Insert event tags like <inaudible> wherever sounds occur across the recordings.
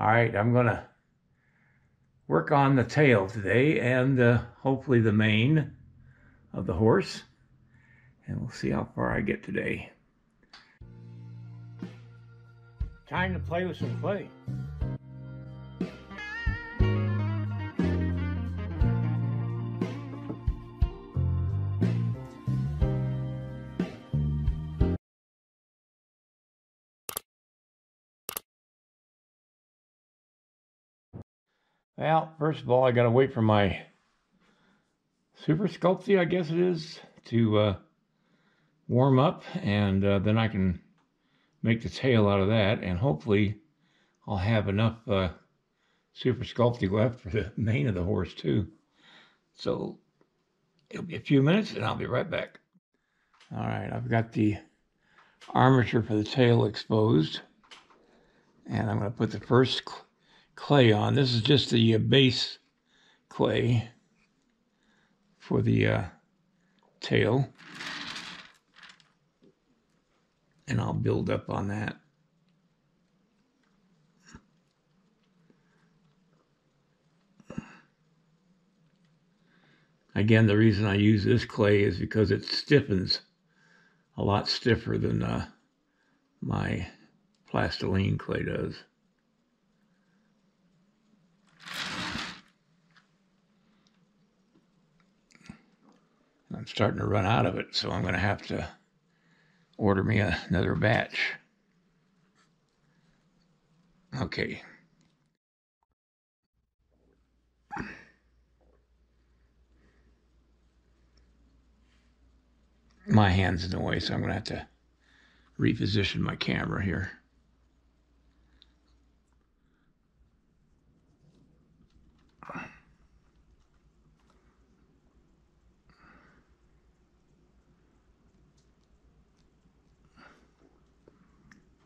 All right, I'm going to work on the tail today and uh, hopefully the mane of the horse. And we'll see how far I get today. Time to play with some clay. Well, first of all, I got to wait for my Super Sculpey, I guess it is, to uh, warm up, and uh, then I can make the tail out of that, and hopefully I'll have enough uh, Super Sculpey left for the <laughs> mane of the horse, too. So it'll be a few minutes, and I'll be right back. All right, I've got the armature for the tail exposed, and I'm going to put the first clay on. This is just the uh, base clay for the uh, tail. And I'll build up on that. Again, the reason I use this clay is because it stiffens a lot stiffer than uh, my plastiline clay does. I'm starting to run out of it, so I'm going to have to order me another batch. Okay. My hand's in the way, so I'm going to have to reposition my camera here.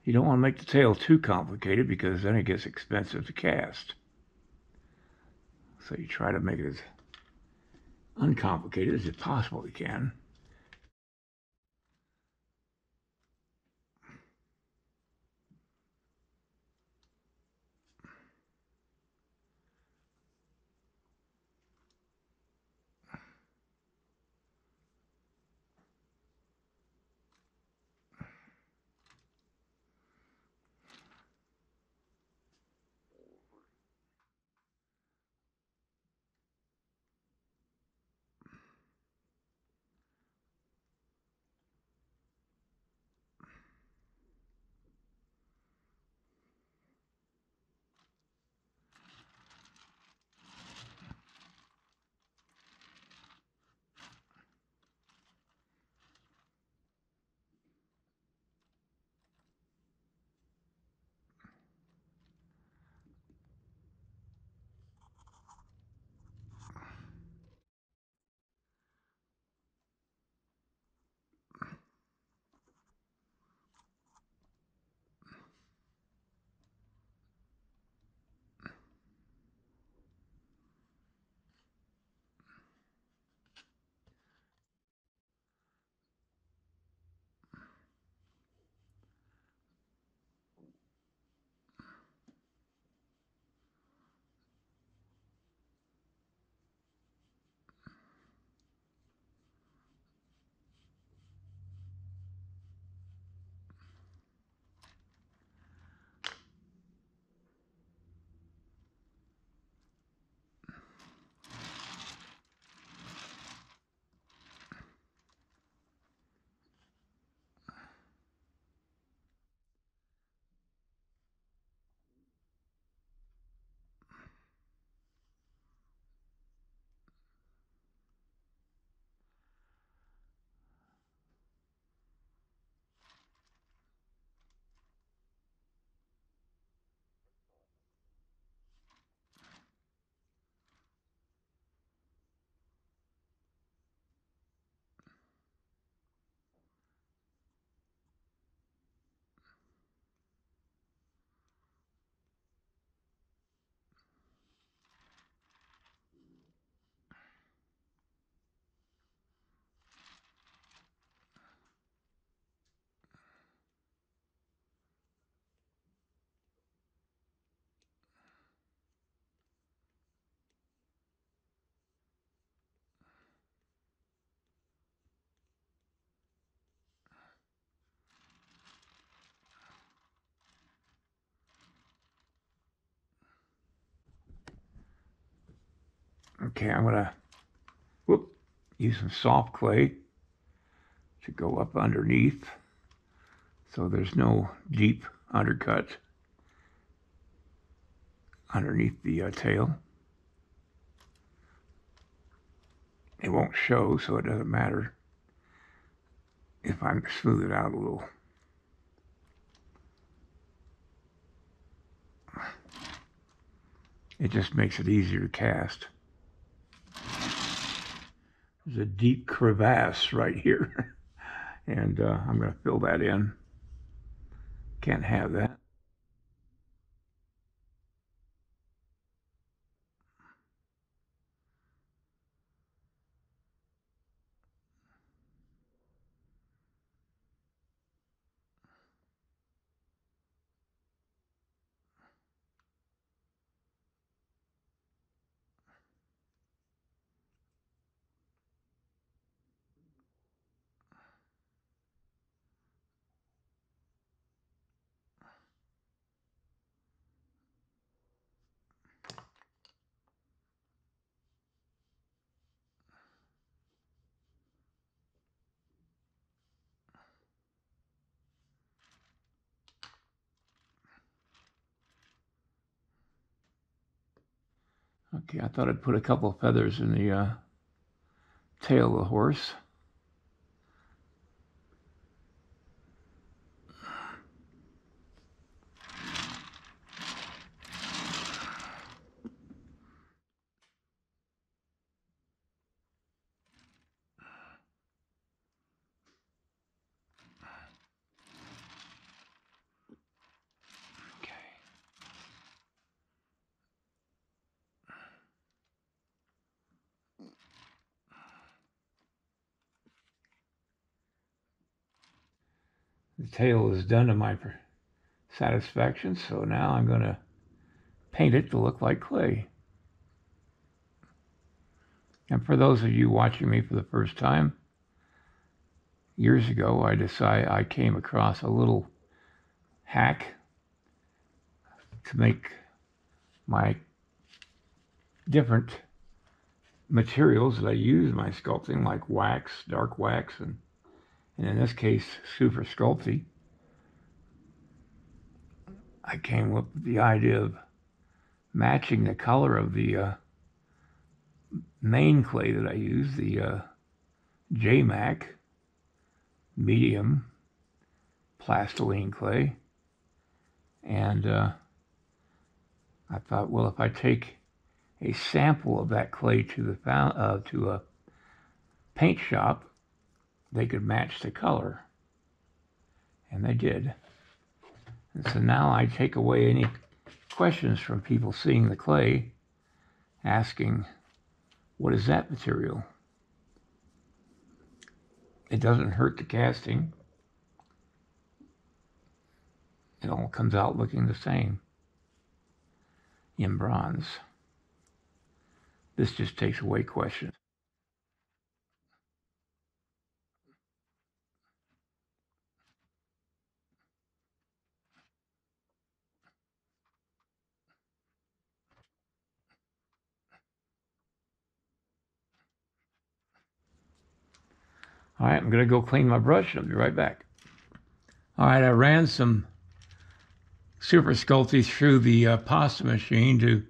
You don't want to make the tail too complicated because then it gets expensive to cast. So you try to make it as uncomplicated as you possibly can. Okay, I'm gonna whoop, use some soft clay to go up underneath so there's no deep undercut underneath the uh, tail. It won't show, so it doesn't matter if I smooth it out a little. It just makes it easier to cast. There's a deep crevasse right here. <laughs> and uh, I'm going to fill that in. Can't have that. Okay, I thought I'd put a couple feathers in the uh, tail of the horse. The tail is done to my satisfaction, so now I'm going to paint it to look like clay. And for those of you watching me for the first time, years ago I decided I came across a little hack to make my different materials that I use in my sculpting, like wax, dark wax, and and in this case, Super Sculpey, I came up with the idea of matching the color of the uh, main clay that I use, the uh, JMac medium plastiline clay. And uh, I thought, well, if I take a sample of that clay to the uh, to a paint shop they could match the color. And they did. And so now I take away any questions from people seeing the clay, asking, what is that material? It doesn't hurt the casting. It all comes out looking the same in bronze. This just takes away questions. All right, I'm going to go clean my brush and I'll be right back. All right, I ran some Super Sculpey through the uh, pasta machine to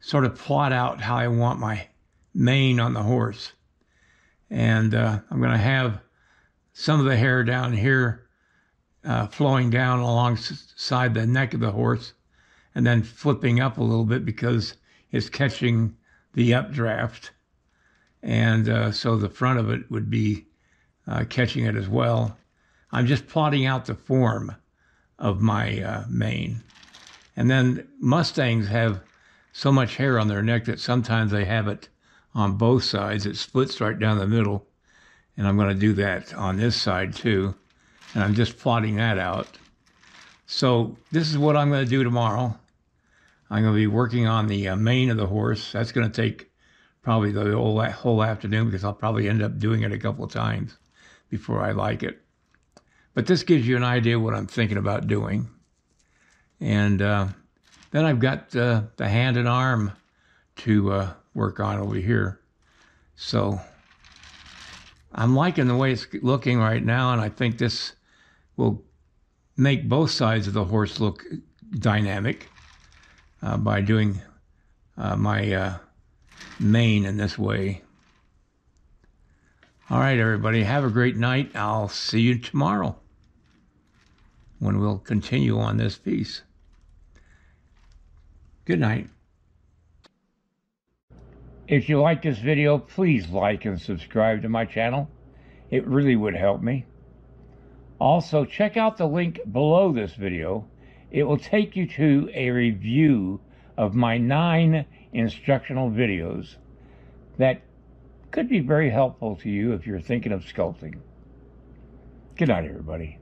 sort of plot out how I want my mane on the horse. And uh, I'm going to have some of the hair down here uh, flowing down alongside the neck of the horse and then flipping up a little bit because it's catching the updraft and uh, so the front of it would be uh, catching it as well. I'm just plotting out the form of my uh, mane. And then Mustangs have so much hair on their neck that sometimes they have it on both sides. It splits right down the middle. And I'm going to do that on this side too. And I'm just plotting that out. So this is what I'm going to do tomorrow. I'm going to be working on the uh, mane of the horse. That's going to take probably the whole, whole afternoon because I'll probably end up doing it a couple of times before I like it. But this gives you an idea what I'm thinking about doing. And uh, then I've got uh, the hand and arm to uh, work on over here. So I'm liking the way it's looking right now, and I think this will make both sides of the horse look dynamic uh, by doing uh, my mane in this way. All right, everybody, have a great night. I'll see you tomorrow when we'll continue on this piece. Good night. If you like this video, please like and subscribe to my channel. It really would help me. Also, check out the link below this video. It will take you to a review of my nine instructional videos that could be very helpful to you if you're thinking of sculpting. Good night, everybody.